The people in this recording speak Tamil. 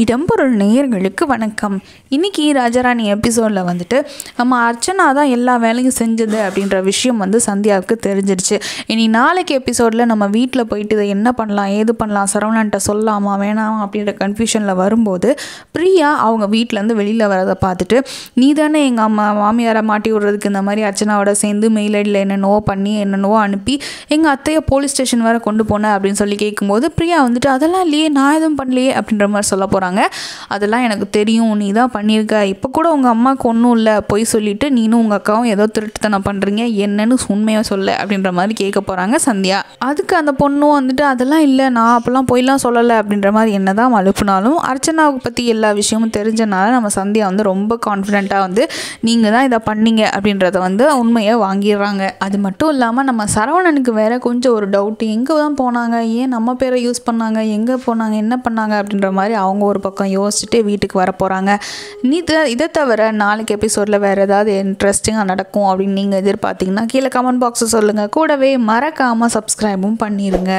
இடம்பொருள் நேயர்களுக்கு வணக்கம். இன்னைக்கு ராஜாராணி எபிசோடில் வந்துட்டு நம்ம அர்ச்சனா தான் எல்லா வேலையும் செஞ்சது அப்படின்ற விஷயம் வந்து சந்தியாவுக்கு தெரிஞ்சிருச்சு. இனி நாளைக்கு எபிசோடில் நம்ம வீட்டில் போயிட்டு இதை என்ன பண்ணலாம் ஏது பண்ணலாம் சரவணன்ட்ட சொல்லலாமா வேணாமா அப்படின்ற கன்ஃபியூஷனில் வரும்போது பிரியா அவங்க வீட்டிலேருந்து வெளியில் வரதை பார்த்துட்டு நீ தானே எங்கள் அம்மா மாமியாரை மாட்டி விடுறதுக்கு இந்த மாதிரி அர்ச்சனாவோட சேர்ந்து மெயில் ஐடியில் என்னென்னவோ பண்ணி என்னென்னவோ அனுப்பி எங்கள் அத்தையை போலீஸ் ஸ்டேஷன் வர கொண்டு போனேன் அப்படின்னு சொல்லி கேட்கும்போது பிரியா வந்துட்டு அதெல்லாம் இல்லையே நான் எதுவும் பண்ணலையே அப்படின்ற மாதிரி சொல்ல போகிறாங்க அதெல்லாம் எனக்கு தெரியும். நீ தான் பண்ணியிருக்க இப்போ கூட உங்கள் அம்மாவுக்கு ஒன்றும் இல்லை. பொய் சொல்லிட்டு நீனும் உங்கள் அக்காவும் ஏதோ திருட்டுத்தனம் பண்ணுறீங்க என்னன்னு உண்மையாக சொல்ல அப்படின்ற மாதிரி கேட்க போகிறாங்க சந்தியா. அதுக்கு அந்த பொண்ணும் வந்துட்டு அதெல்லாம் இல்லை. நான் அப்போல்லாம் பொய்லாம் சொல்லலை. அப்படின்ற மாதிரி என்ன தான் அழுப்புனாலும் அர்ச்சனாவை பற்றி எல்லா விஷயமும் தெரிஞ்சனால நம்ம சந்தியா வந்து ரொம்ப கான்ஃபிடென்ட்டாக வந்து நீங்கள் தான் இதை பண்ணீங்க. அப்படின்றத வந்து உண்மையை வாங்கிடுறாங்க. அது மட்டும் இல்லாமல் நம்ம சரவணனுக்கு வேற கொஞ்சம் ஒரு டவுட்டு எங்கே தான் போனாங்க? ஏன் நம்ம பேரை யூஸ் பண்ணாங்க? எங்கே போனாங்க? என்ன பண்ணாங்க? அப்படின்ற மாதிரி அவங்க ஒரு ஒரு பக்கம் யோசிச்சுட்டு வீட்டுக்கு வர போகிறாங்க இதை இதை தவிர நாளைக்கு எபிசோடில் வேறு ஏதாவது இன்ட்ரெஸ்டிங்காக நடக்கும் அப்படின்னு நீங்கள் எதிர்பார்த்தீங்கன்னா கீழே கமெண்ட் பாக்ஸை சொல்லுங்கள் கூடவே மறக்காமல் சப்ஸ்கிரைபும் பண்ணிடுங்க